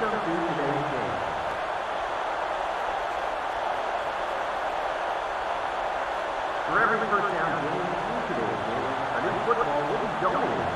For every first down gained in today's game, a new football will be donated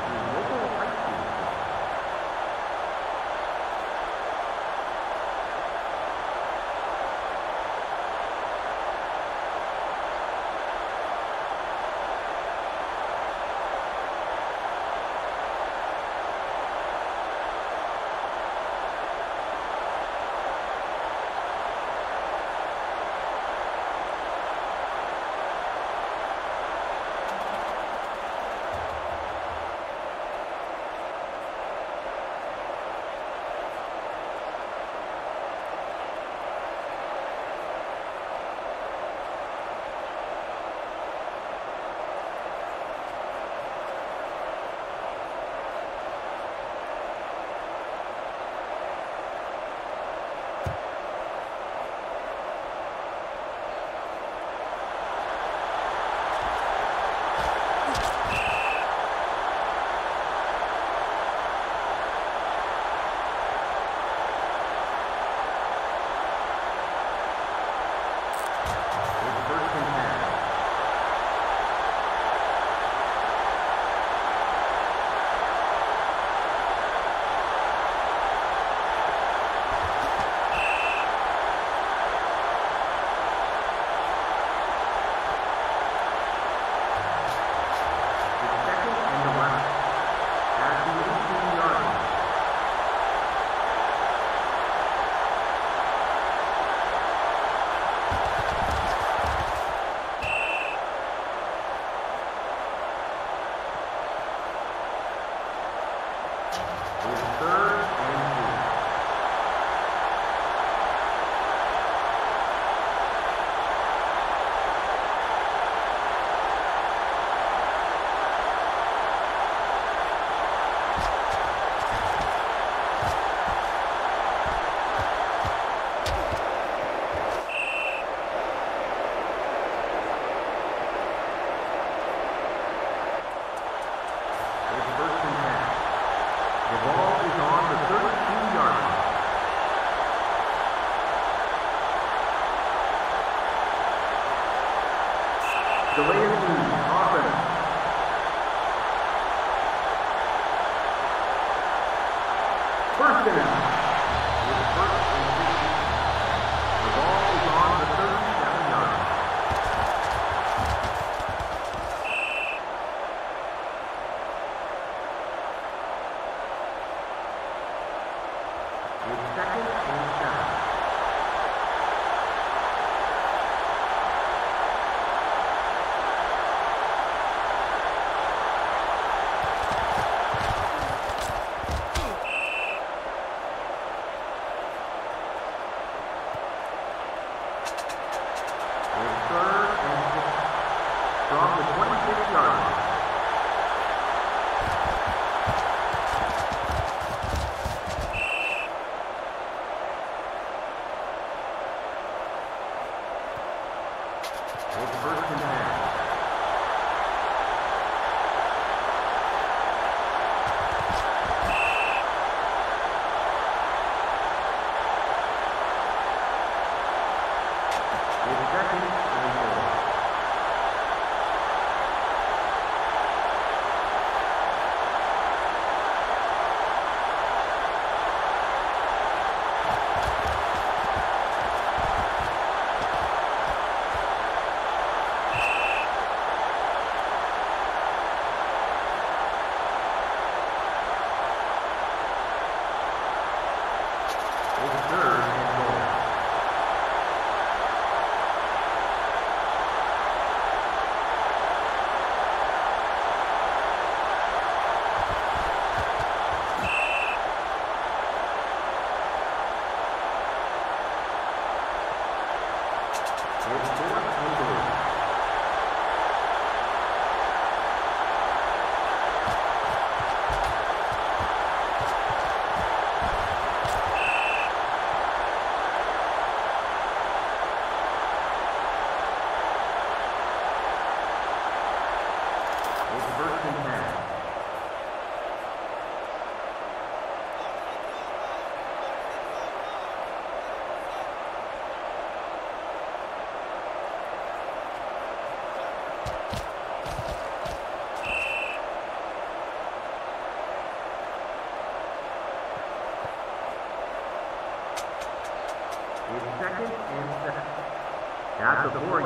the four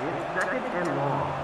It's second and long.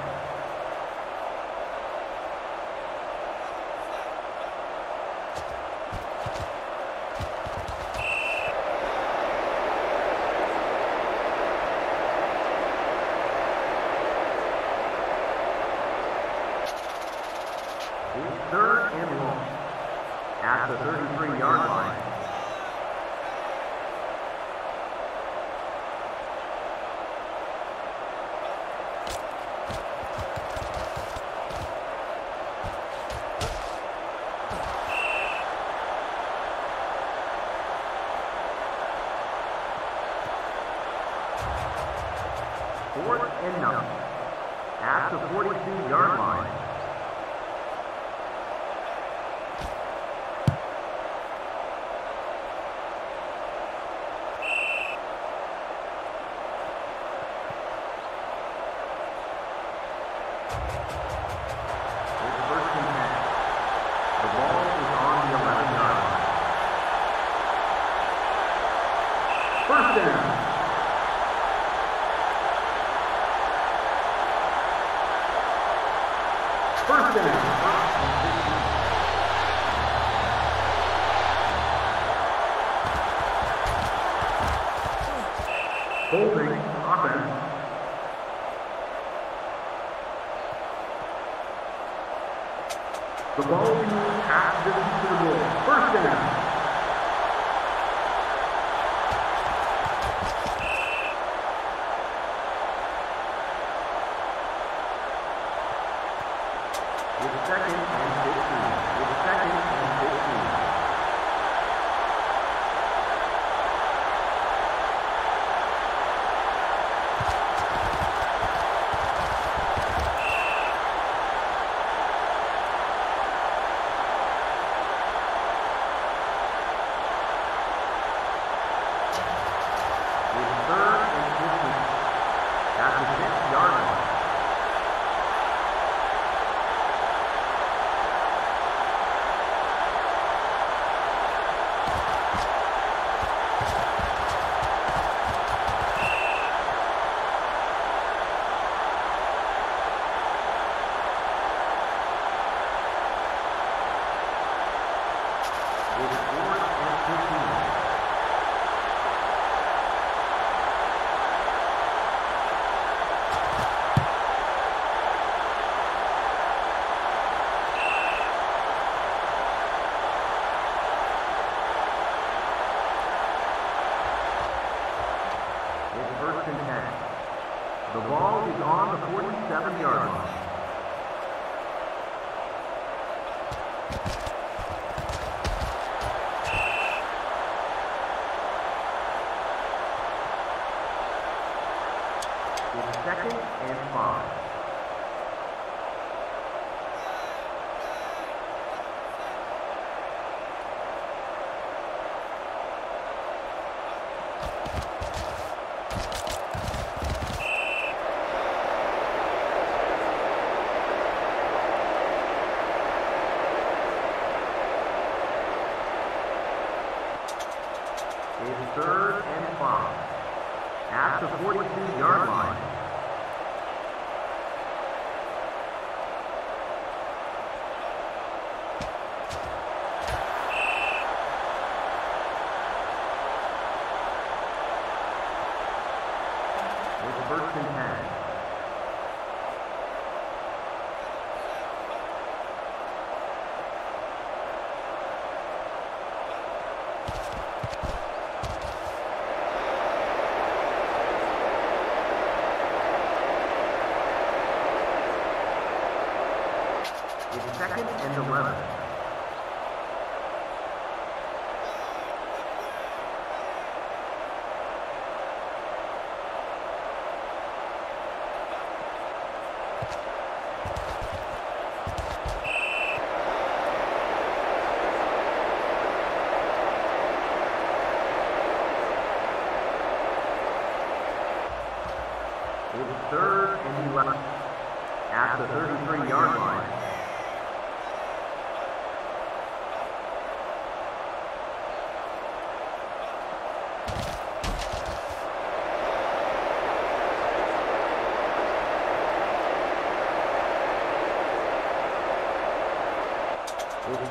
second half. The ball is on the 47-yard line.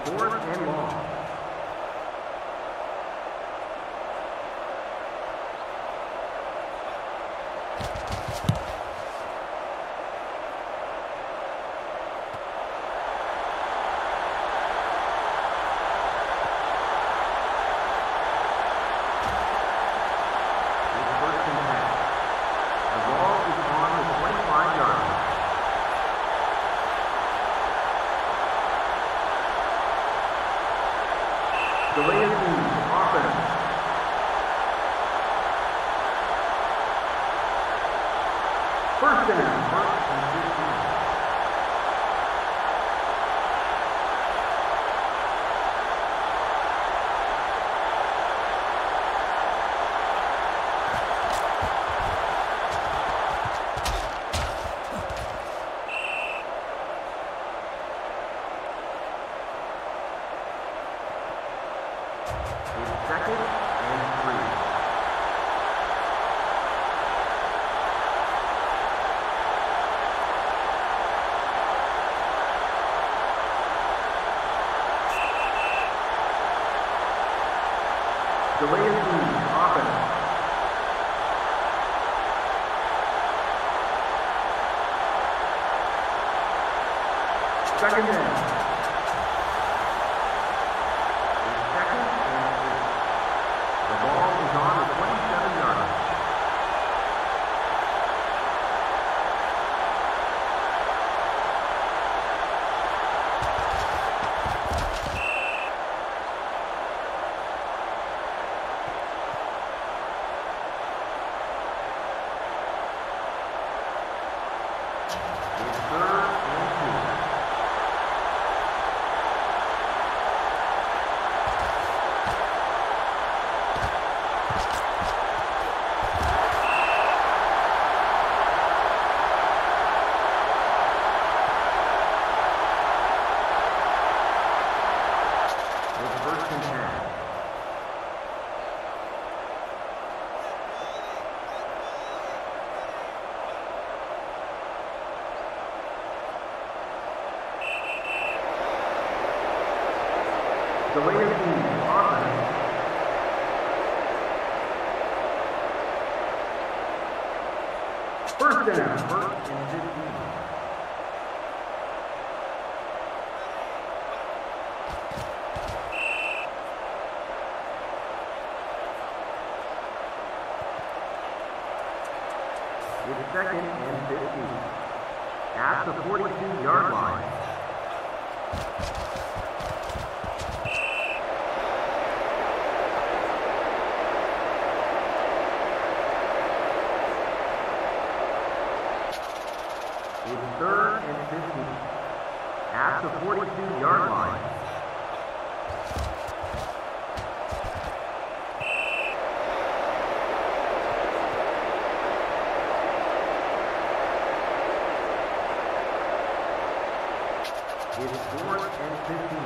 fourth and long. ザク the 42-yard line. It is fourth and 15.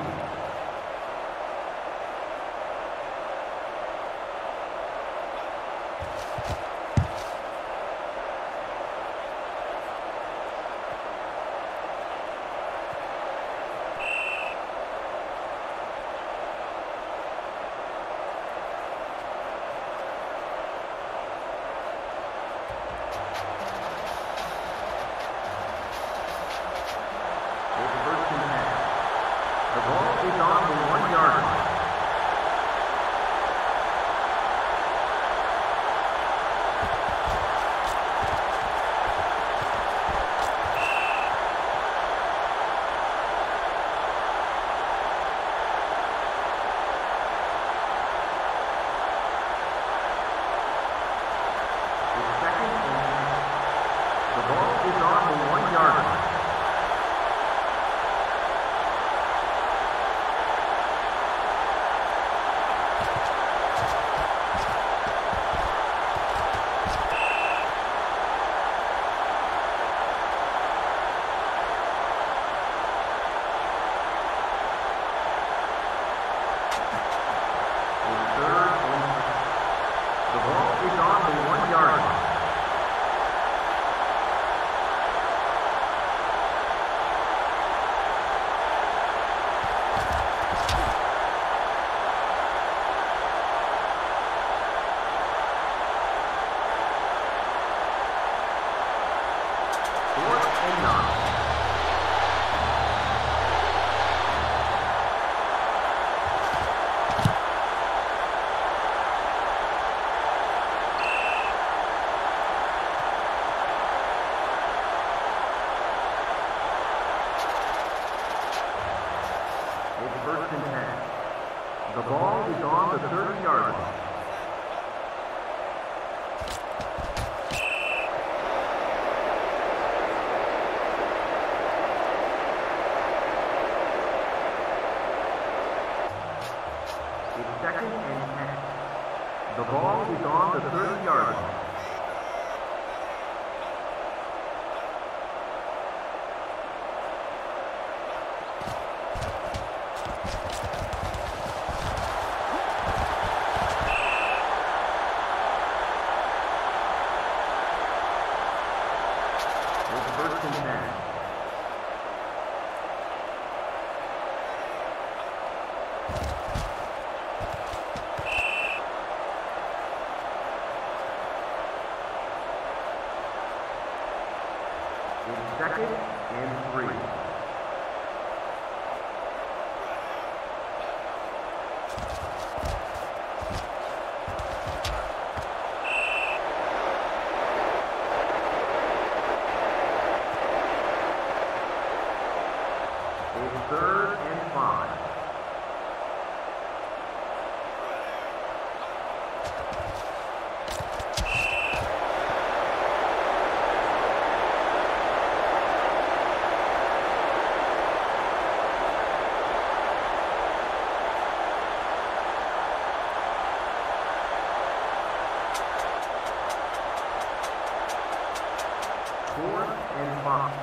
And five.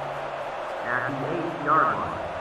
At the eight-yard line.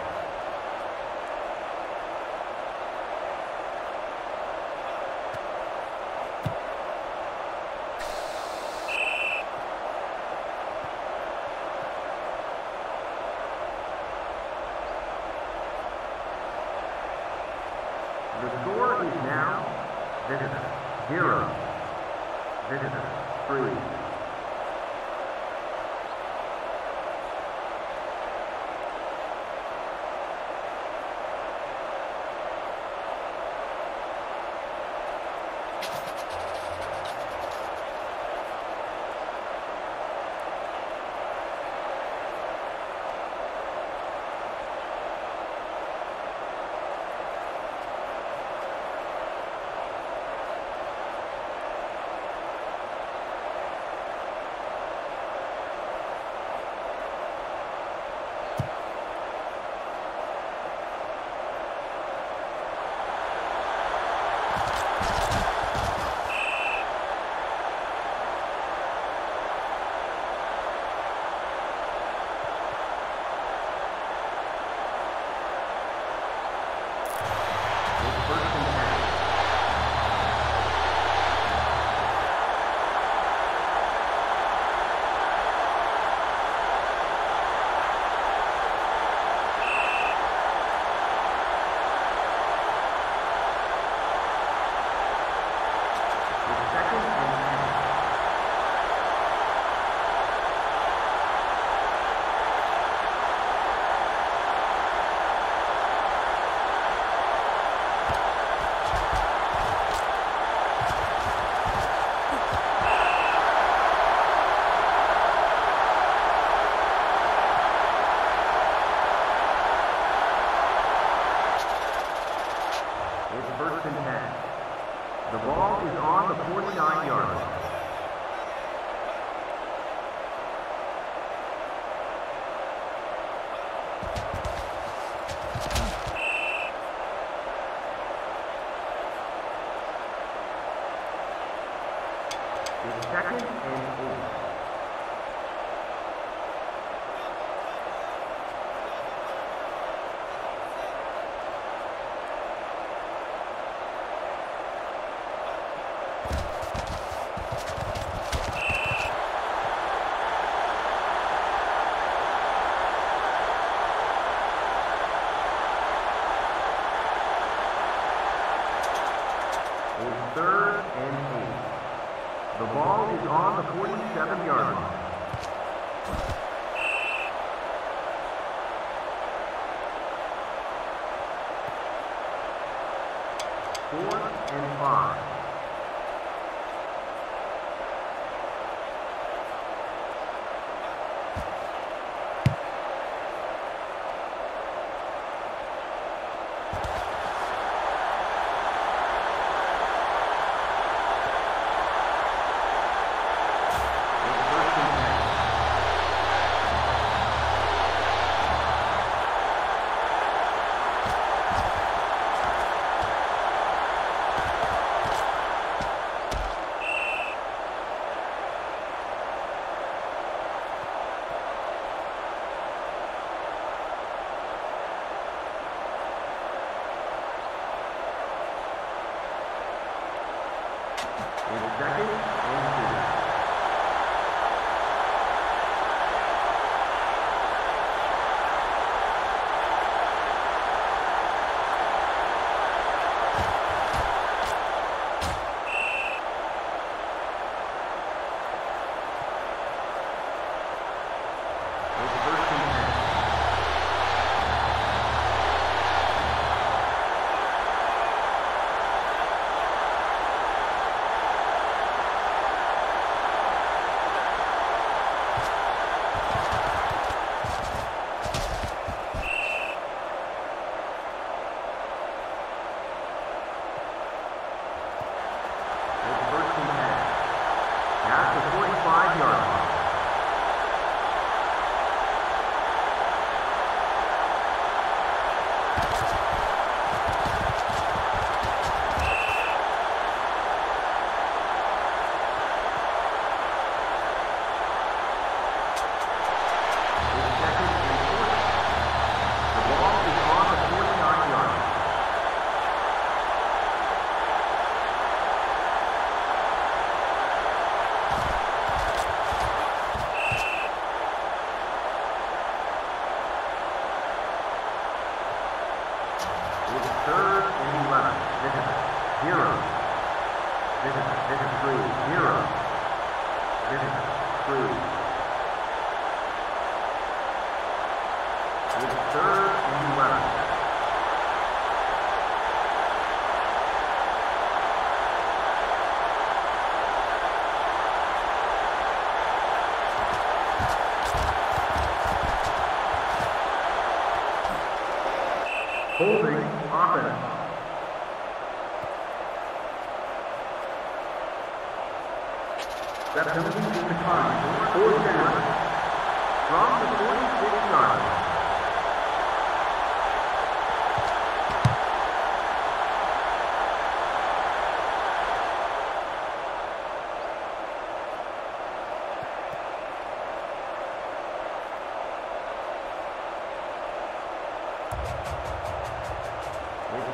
four and five.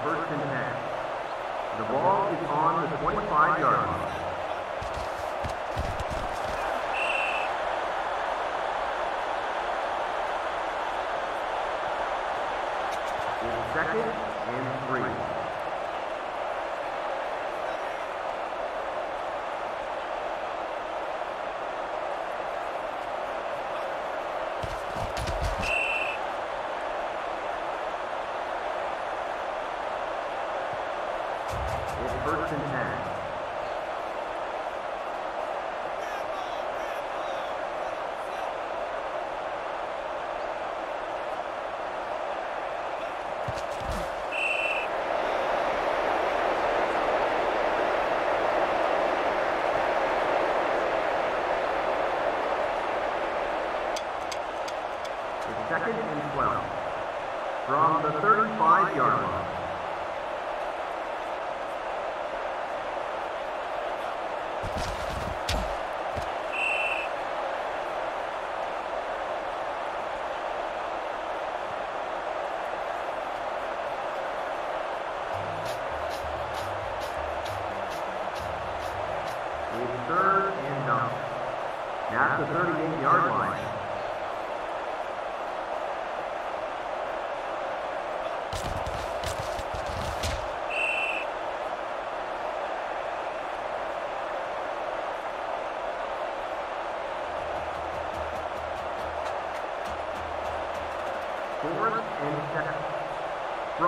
first and 10. The ball is on the 25-yard line. Second and three.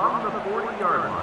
from the 40-yard line.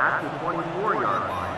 At the 24 yard line.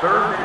Third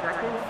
second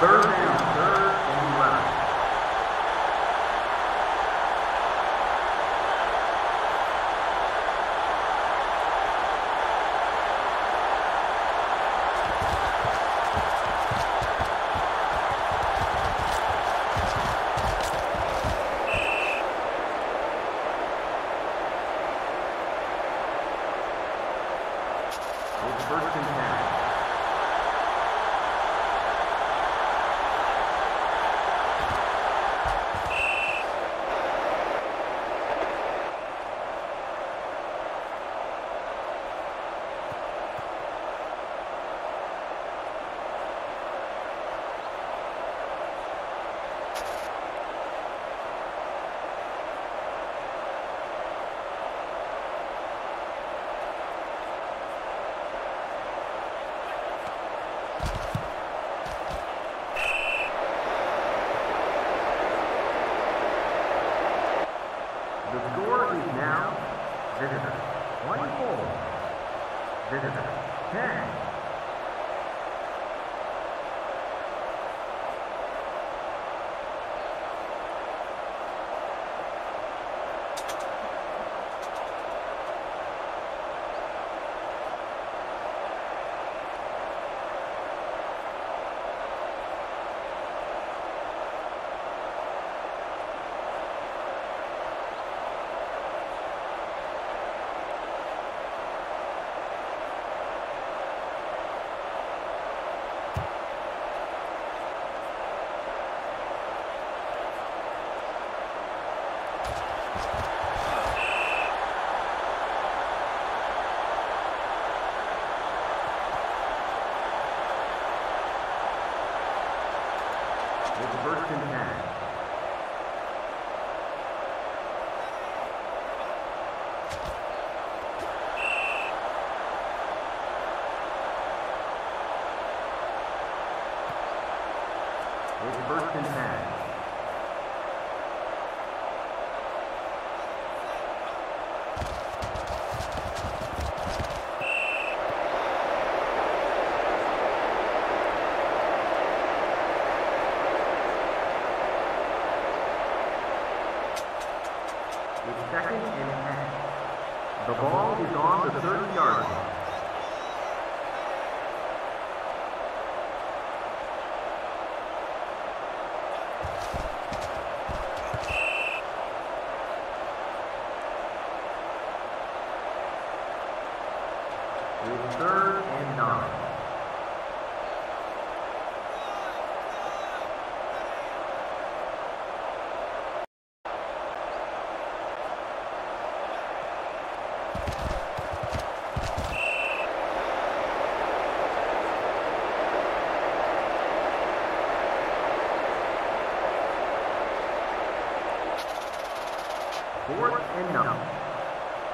Third down, first and 10. The ball is on the 30. And nine.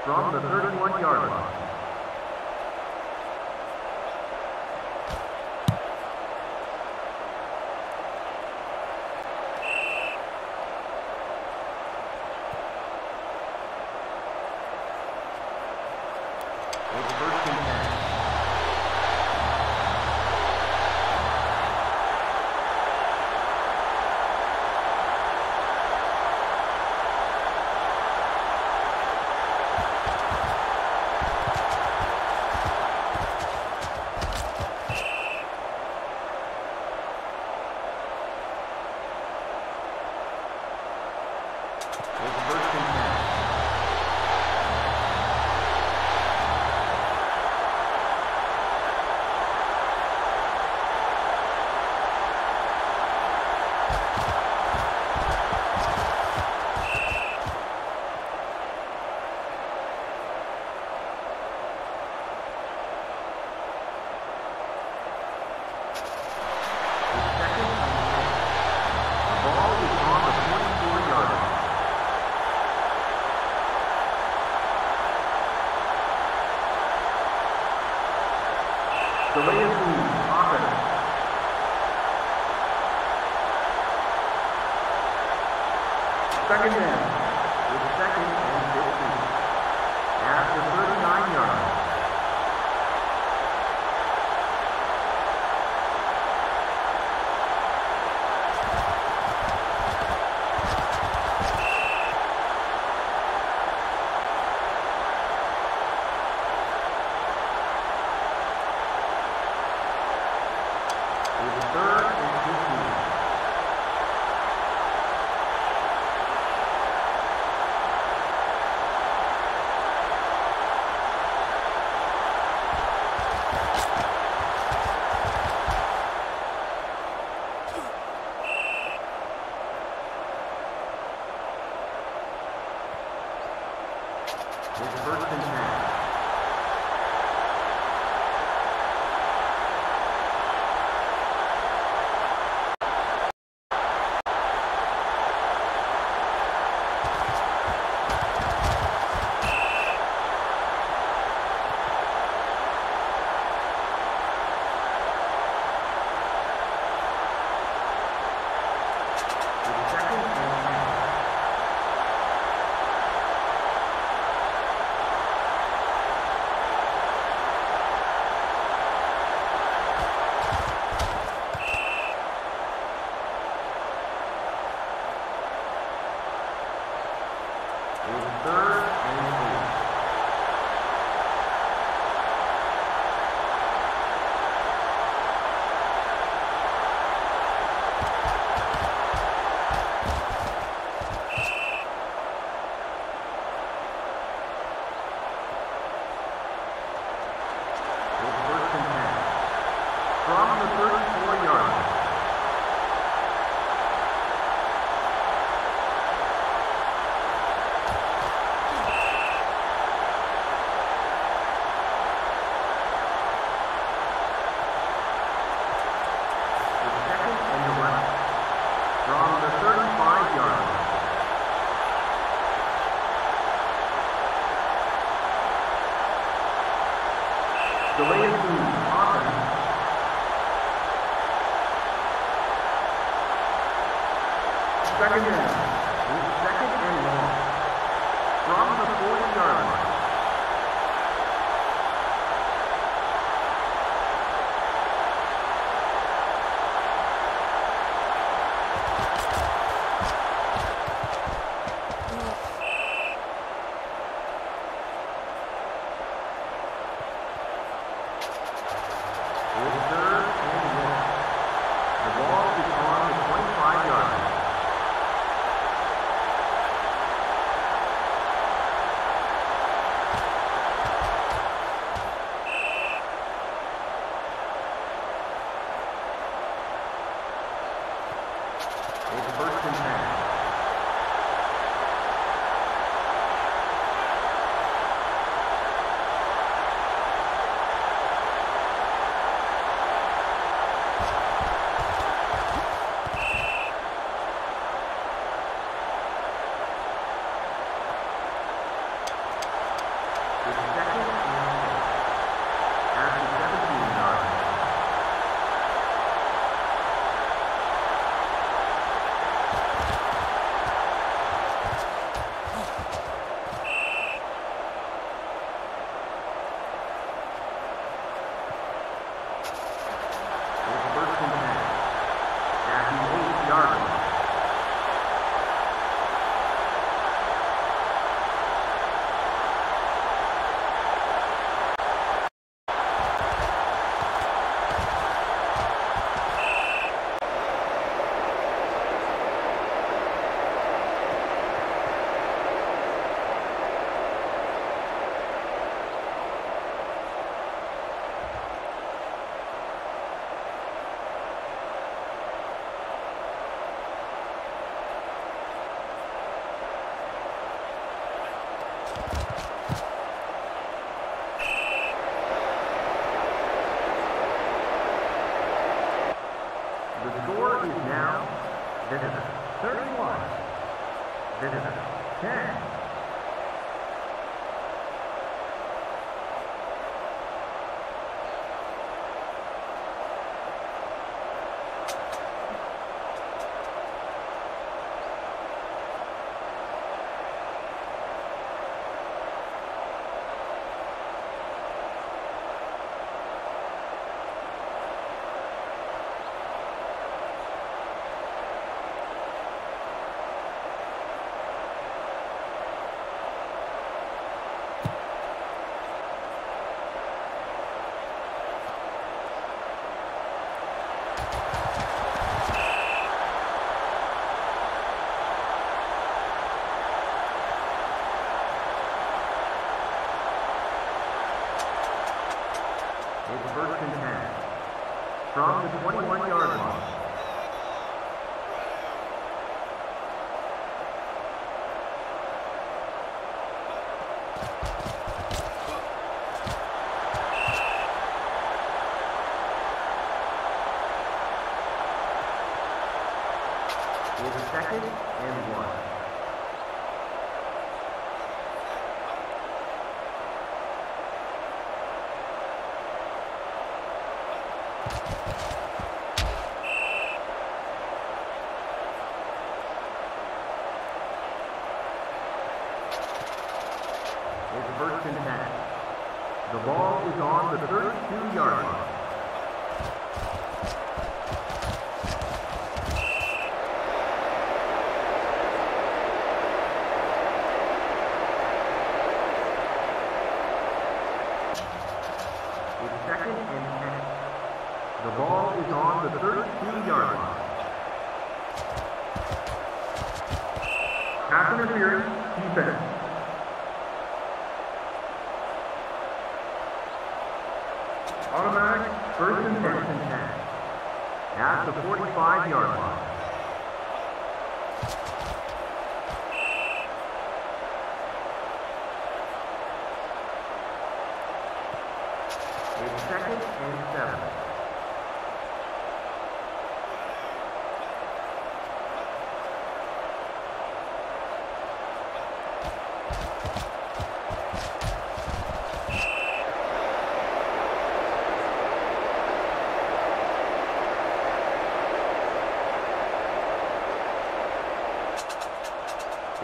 From the 31-yard line.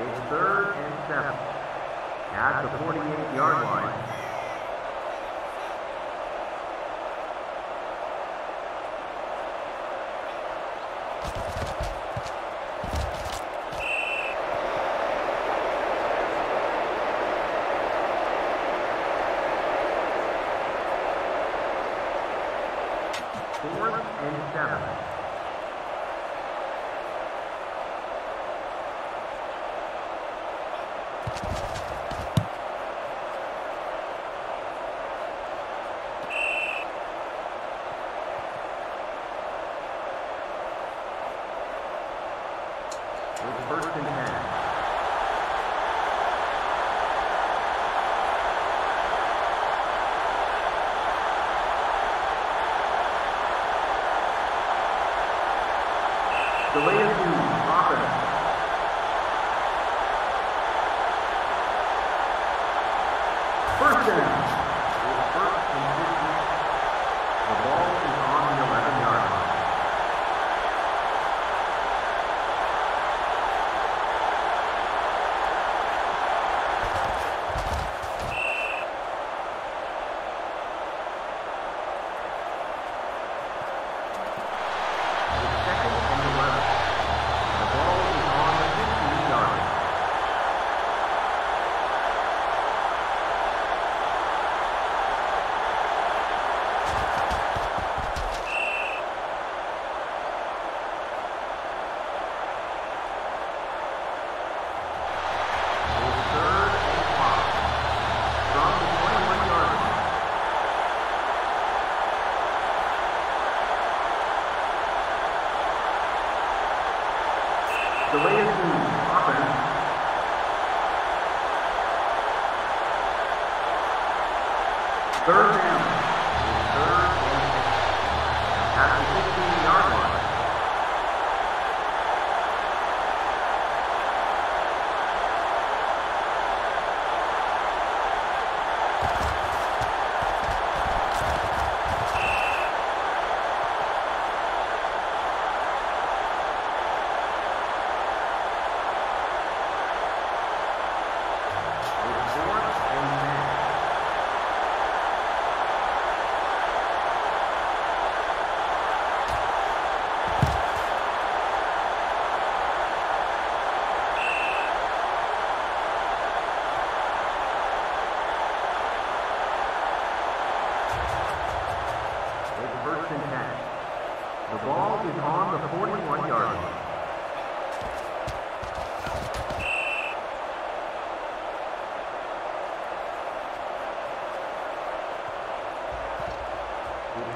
It's third and seven. At the 48-yard line.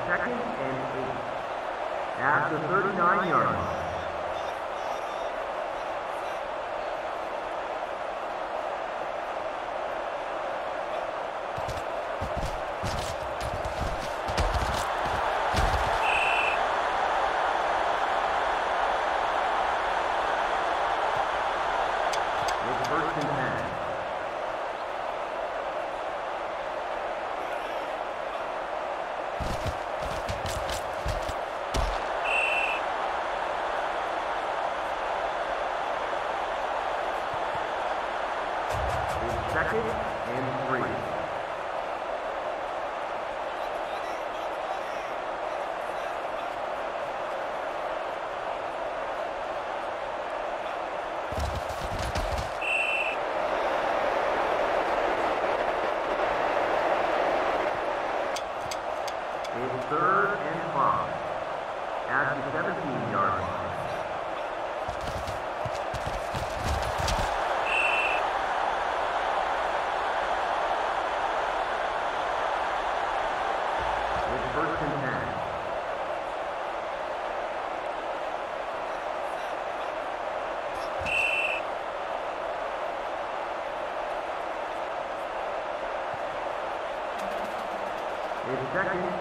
Second and eight. At the 39 yard line. Second,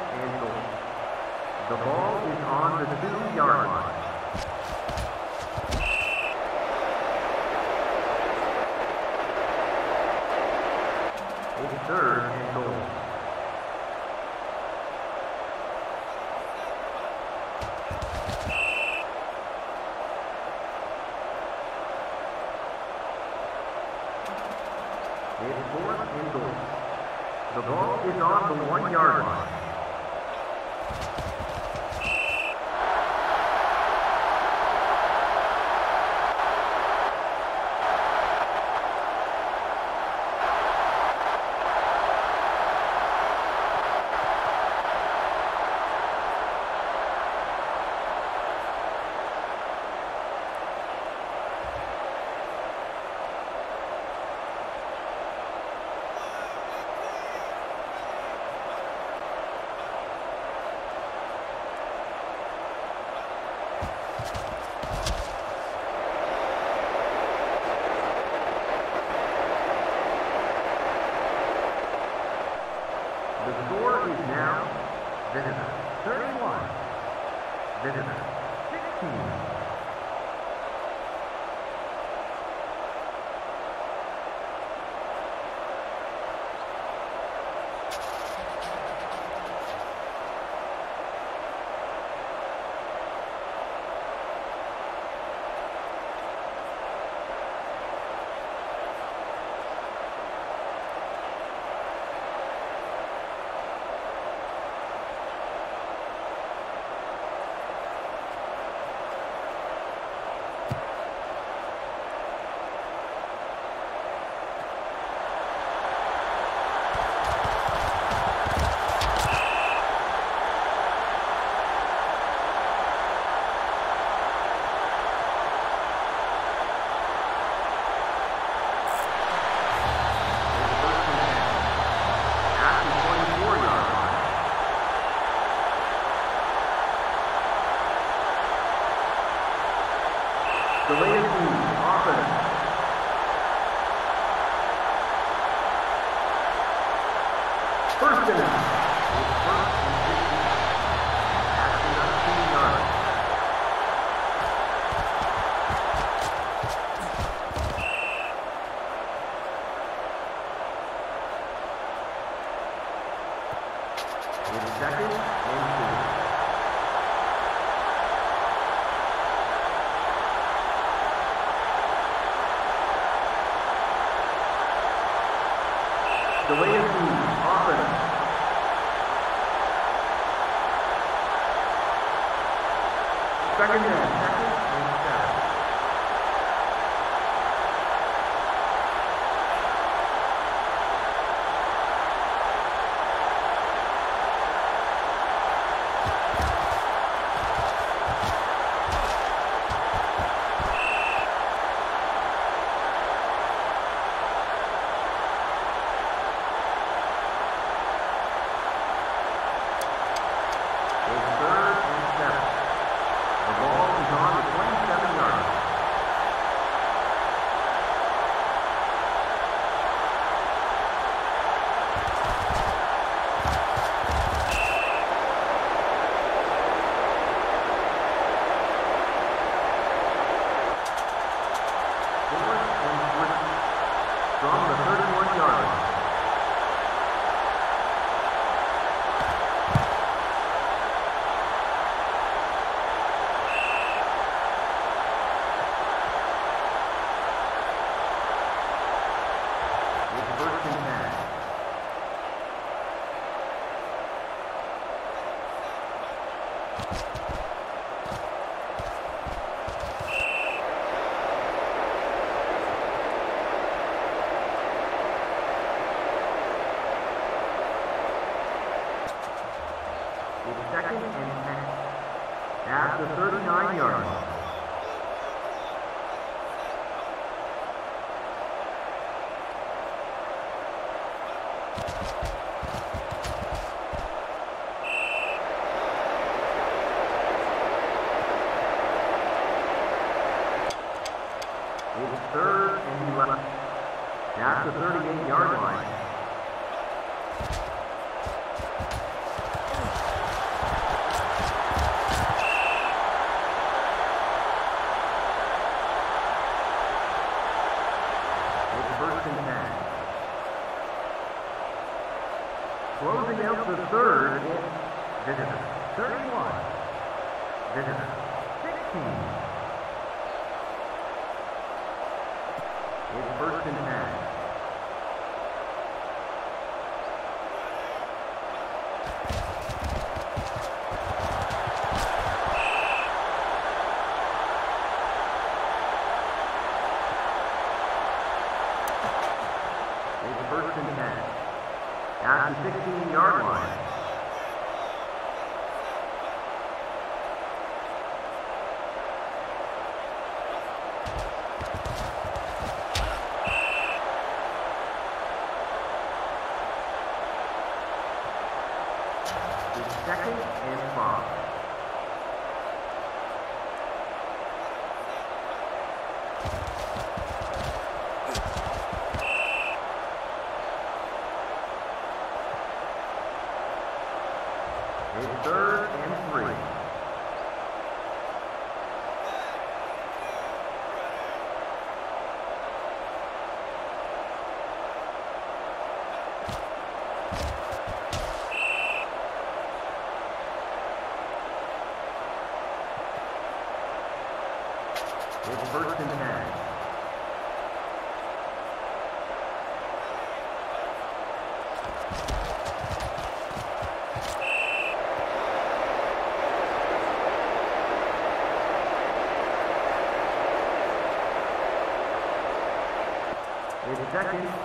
It's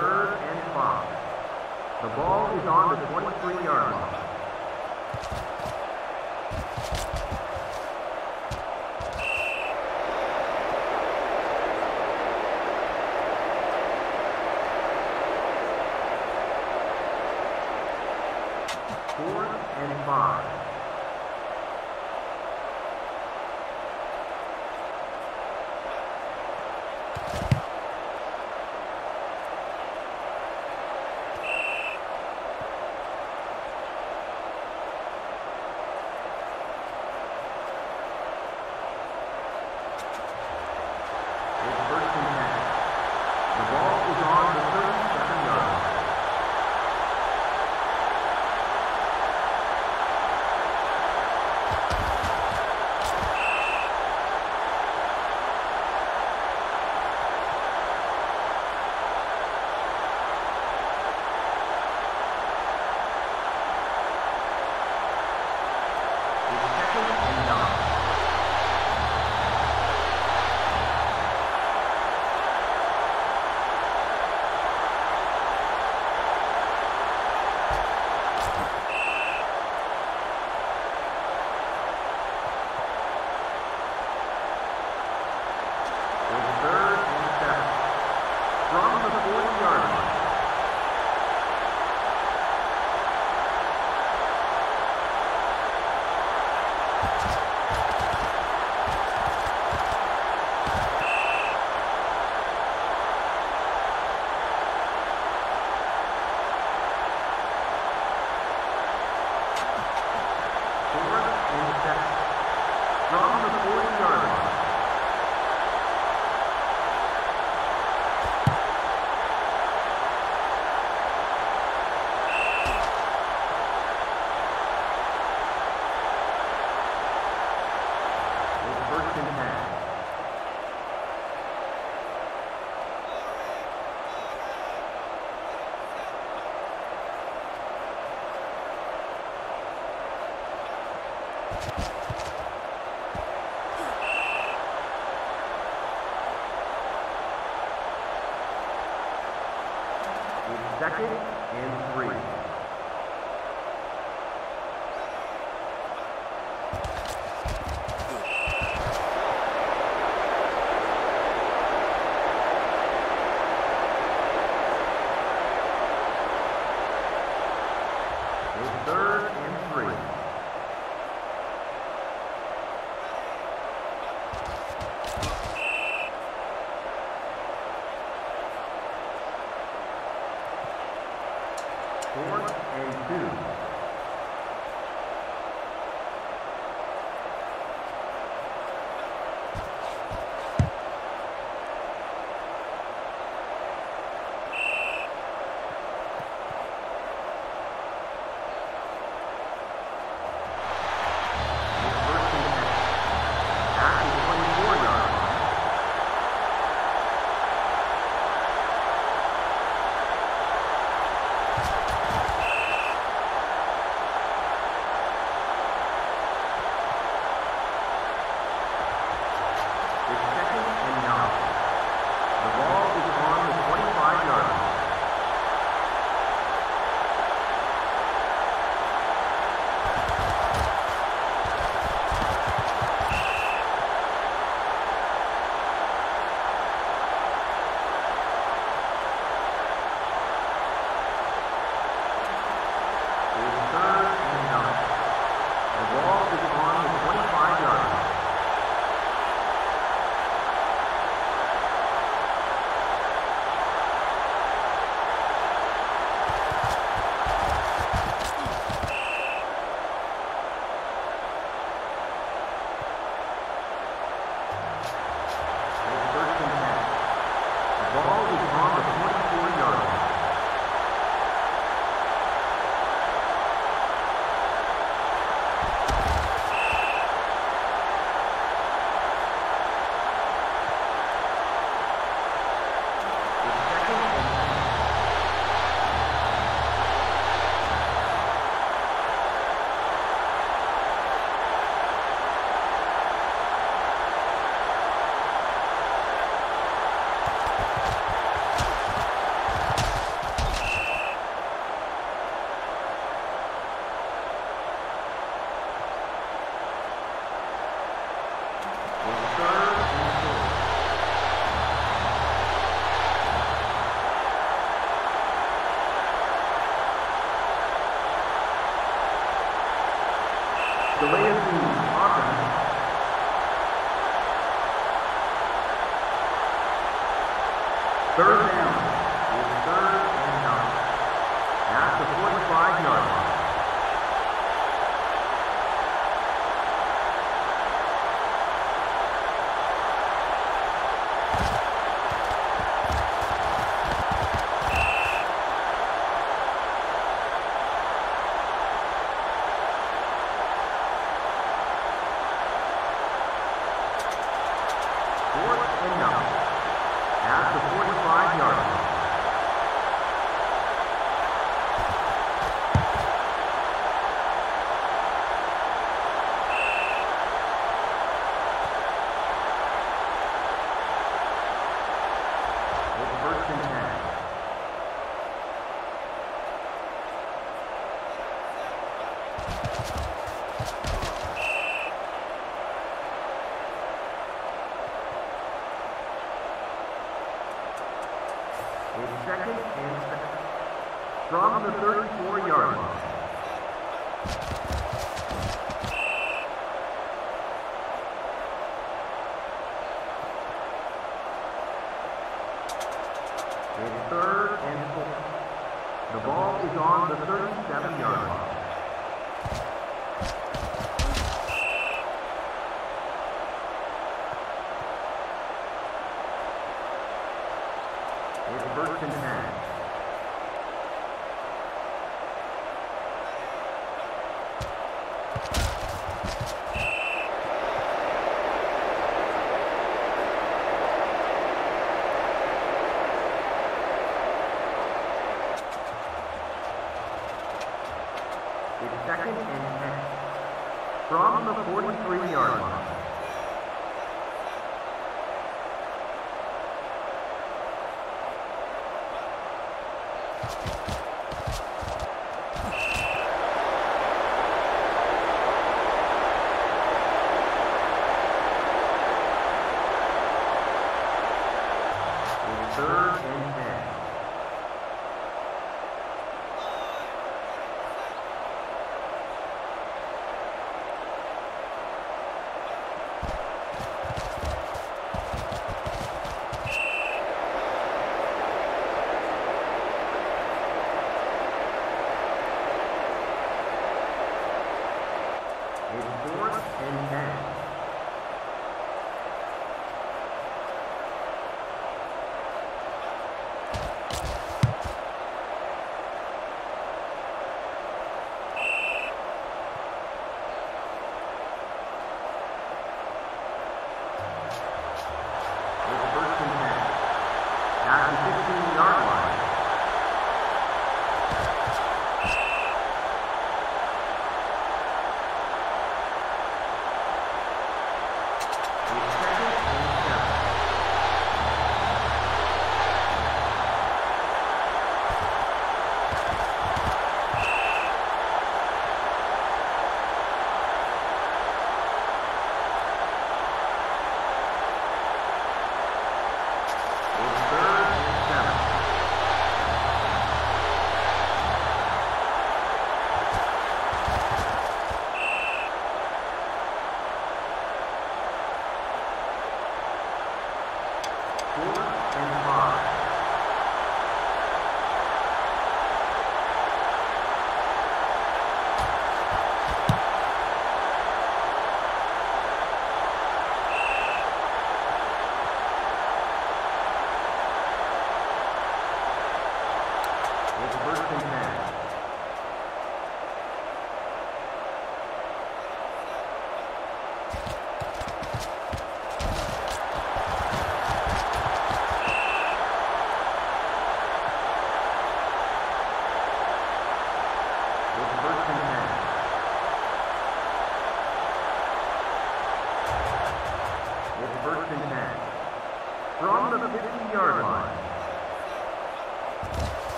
third and five. The ball is on the 23-yard line. fourth and two. From the 34-yard line. It's third and four. The ball is on the 37-yard line. It's first and 10. It's second and 10. From the 43-yard Fourth and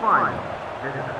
final. Visitor 38,